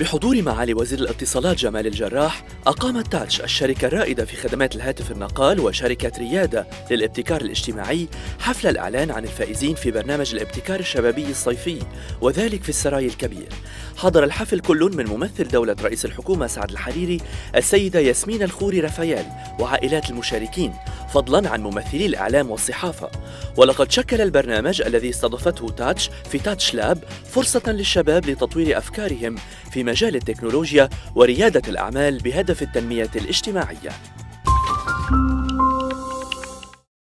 بحضور معالي وزير الاتصالات جمال الجراح أقامت تاتش الشركة الرائدة في خدمات الهاتف النقال وشركة ريادة للابتكار الاجتماعي حفل الإعلان عن الفائزين في برنامج الابتكار الشبابي الصيفي وذلك في السراي الكبير. حضر الحفل كل من ممثل دولة رئيس الحكومة سعد الحريري السيدة ياسمين الخوري رفايال وعائلات المشاركين فضلا عن ممثلي الإعلام والصحافة. ولقد شكل البرنامج الذي استضافته تاتش في تاتش لاب فرصة للشباب لتطوير أفكارهم في مجال التكنولوجيا وريادة الأعمال بهدف التنمية الاجتماعية.